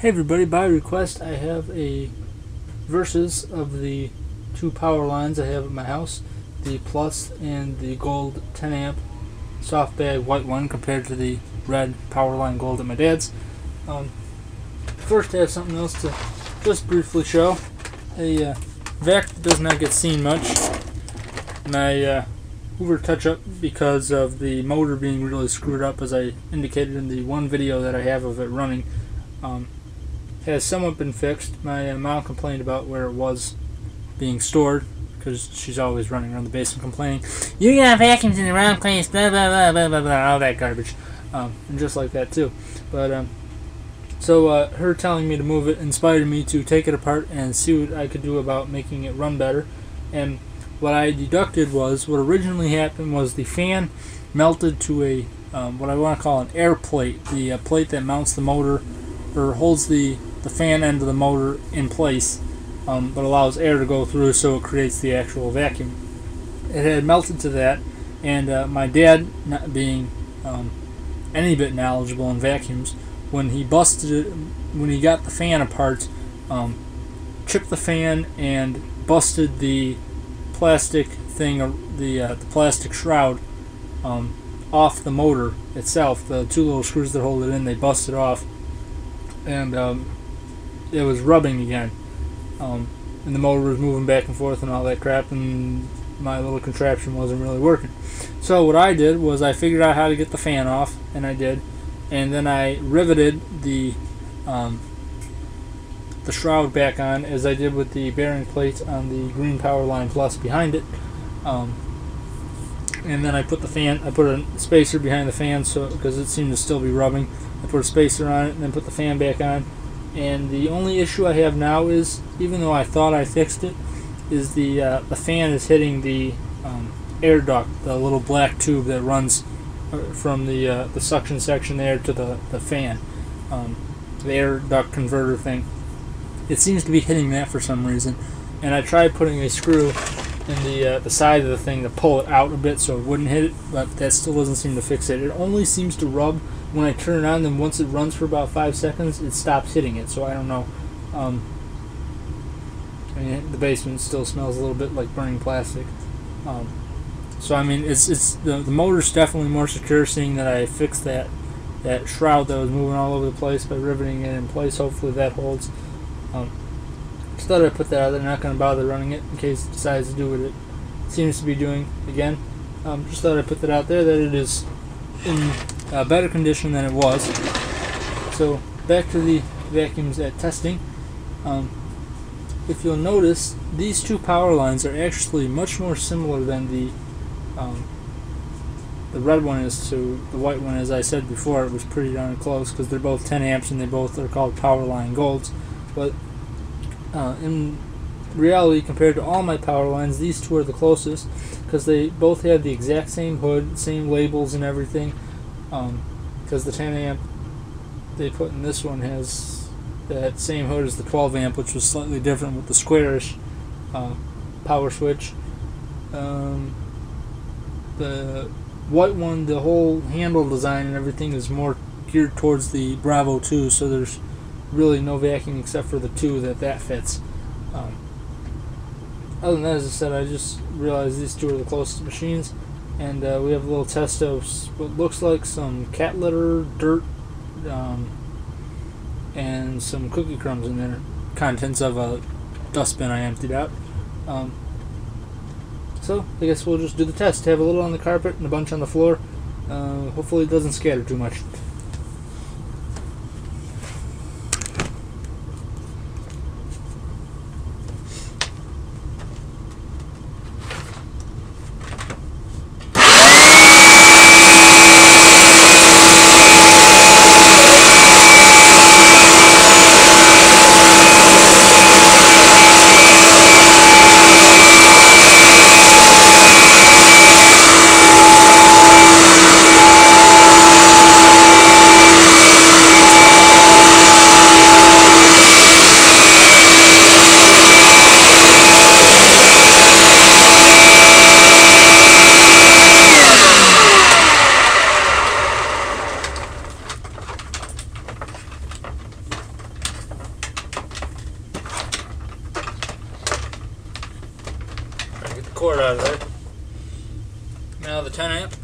Hey everybody, by request I have a versus of the two Powerlines I have at my house, the plus and the gold 10 amp soft bag white one compared to the red Powerline gold at my dad's. Um, first I have something else to just briefly show. A uh, vac that does not get seen much. My uh, Hoover touch up because of the motor being really screwed up as I indicated in the one video that I have of it running. Um, has somewhat been fixed. My uh, mom complained about where it was being stored because she's always running around the basement complaining, "You got vacuums in the wrong place," blah blah blah blah blah, blah all that garbage, um, and just like that too. But um, so uh, her telling me to move it inspired me to take it apart and see what I could do about making it run better. And what I deducted was what originally happened was the fan melted to a um, what I want to call an air plate, the uh, plate that mounts the motor or holds the the fan end of the motor in place, um, but allows air to go through so it creates the actual vacuum. It had melted to that, and uh, my dad, not being um, any bit knowledgeable in vacuums, when he busted it, when he got the fan apart, um, chipped the fan and busted the plastic thing, the uh, the plastic shroud, um, off the motor itself. The two little screws that hold it in, they busted off, and um, it was rubbing again. Um, and the motor was moving back and forth and all that crap, and my little contraption wasn't really working. So what I did was I figured out how to get the fan off, and I did, and then I riveted the um, the shroud back on as I did with the bearing plates on the Green Powerline Plus behind it. Um, and then I put the fan, I put a spacer behind the fan so because it seemed to still be rubbing. I put a spacer on it and then put the fan back on and the only issue I have now is, even though I thought I fixed it, is the uh, the fan is hitting the um, air duct, the little black tube that runs uh, from the uh, the suction section there to the the fan, um, the air duct converter thing. It seems to be hitting that for some reason, and I tried putting a screw in the uh, the side of the thing to pull it out a bit so it wouldn't hit it, but that still doesn't seem to fix it. It only seems to rub when I turn it on, then once it runs for about five seconds, it stops hitting it. So I don't know. Um, the basement still smells a little bit like burning plastic. Um, so I mean, it's it's the, the motor's definitely more secure, seeing that I fixed that that shroud that was moving all over the place by riveting it in place. Hopefully that holds. Um, just thought I'd put that out there. Not going to bother running it in case it decides to do what it seems to be doing again. Um, just thought I'd put that out there that it is in uh, better condition than it was. So back to the vacuums at testing. Um, if you'll notice, these two Powerlines are actually much more similar than the um, the red one is to the white one. As I said before, it was pretty darn close because they're both 10 amps and they both are called Powerline golds. But uh, in reality, compared to all my Powerlines, these two are the closest because they both have the exact same hood, same labels and everything because um, the 10 amp they put in this one has that same hood as the 12 amp, which was slightly different with the squarish uh, power switch. Um, the white one, the whole handle design and everything is more geared towards the Bravo 2, so there's really no vacuum except for the two that that fits. Um, other than that, as I said, I just realized these two are the closest machines and uh, we have a little test of what looks like some cat litter, dirt, um, and some cookie crumbs in there. Contents of a dustbin I emptied out. Um, so I guess we'll just do the test. Have a little on the carpet and a bunch on the floor. Uh, hopefully it doesn't scatter too much. Out of there. Now the 10 amp.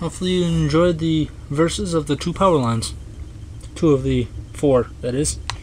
Hopefully you enjoyed the verses of the two Powerlines. Two of the four, that is.